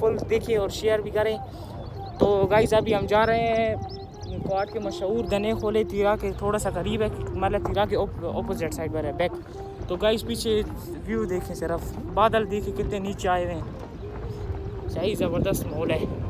Full देखें और share भी करें। तो गाइज़ अभी हम जा रहे हैं क्वाड के मशहूर दने खोले, तीरा के थोड़ा सा करीब है मतलब तीरा के अपोजिट साइड पर है बैक तो गाइज़ पीछे व्यू देखें सिर्फ़, बादल देखें कितने नीचे आए हुए हैं। सही, ज़बरदस्त माहौल है।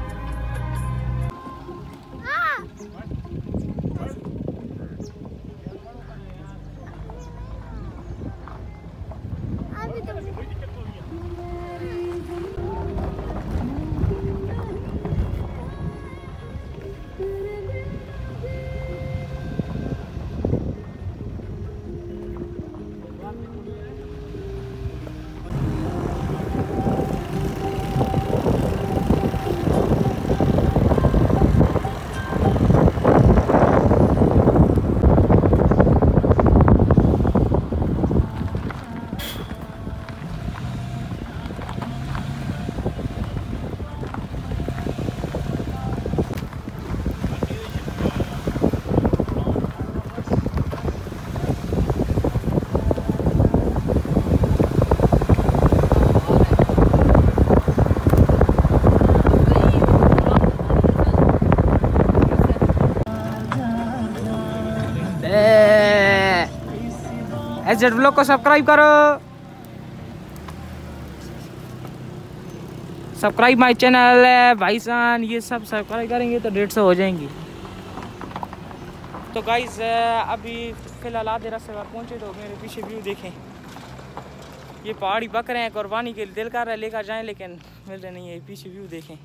है एजेड ब्लॉग को सब्सक्राइब करो। सब्सक्राइब माय चैनल है, भाई सान ये सब सब्सक्राइब करेंगे तो डेढ़ सौ हो जाएँगी। तो गाइस अभी फ़िलहाल आधे रास्ते पर पहुँचे तो मेरे पीछे व्यू देखें। ये पहाड़ी बकरे हैं, कुर्बानी के दिल कर रहा है, लेकर जाएँ, लेकिन मिल रहे नहीं है पीछे व्यू देखें।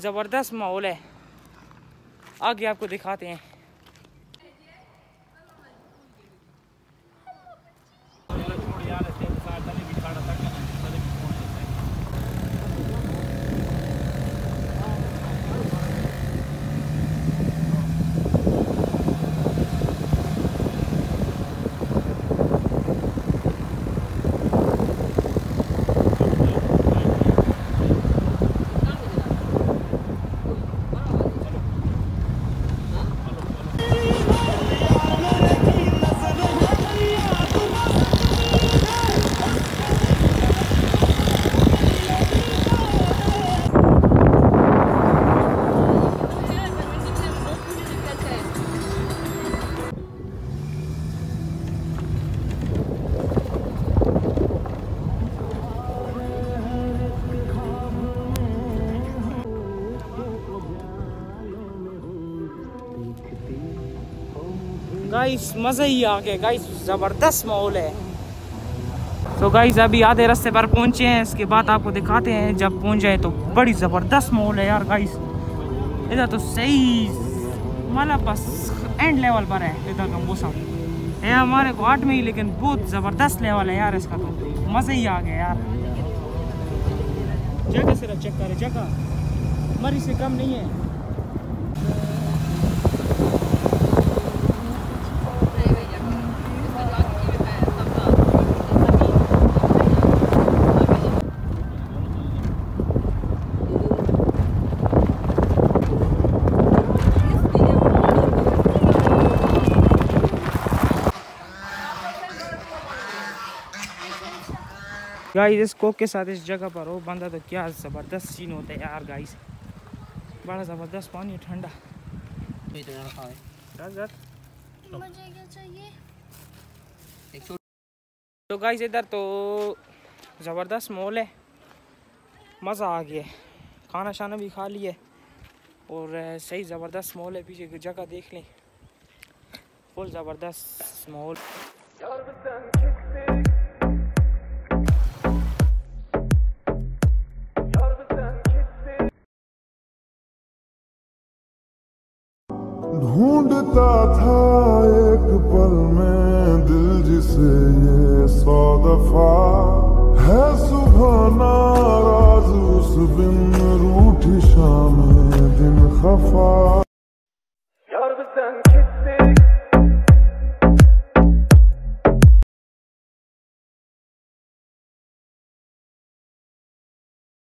ज़बरदस्त माहौल है। आगे आपको दिखाते हैं। गाइस मज़ा ही आ गया गाइस ज़बरदस्त माहौल है। तो गाइस अभी आधे रास्ते पर पहुँचे हैं, इसके बाद आपको दिखाते हैं, जब पहुँच जाए तो बड़ी ज़बरदस्त माहौल है यार गाइस इधर तो सही मतलब बस एंड लेवल पर है, इधर का मौसम है हमारे आठ में ही, लेकिन बहुत ज़बरदस्त लेवल है यार इसका तो। मज़ा ही आ गया यार। जगह सिर्फ़ चेक करे, जगह। मरी से कम नहीं है। गाइस इस कोक के साथ इस जगह पर हो बंदा तो क्या ज़बरदस्त सीन होता है यार गाइस बड़ा ज़बरदस्त पानी ठंडा. तो गाइस इधर तो ज़बरदस्त मॉल है. मज़ा आ गया. खाना शाना भी खा लिया और सही ज़बरदस्त मॉल है पीछे जगह देख लें. फुल ज़बरदस्त माहौल ढूंढता था एक पल में दिल जिसे ये सौ दफ़ा। है सुबह नाराज़ उस बिन रूठी शाम दिन खफा।